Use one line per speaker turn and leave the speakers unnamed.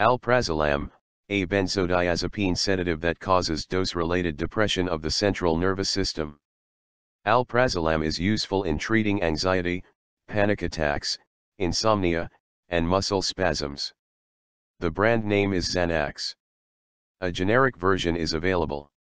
Alprazolam, a benzodiazepine sedative that causes dose-related depression of the central nervous system. Alprazolam is useful in treating anxiety, panic attacks, insomnia, and muscle spasms. The brand name is Xanax. A generic version is available.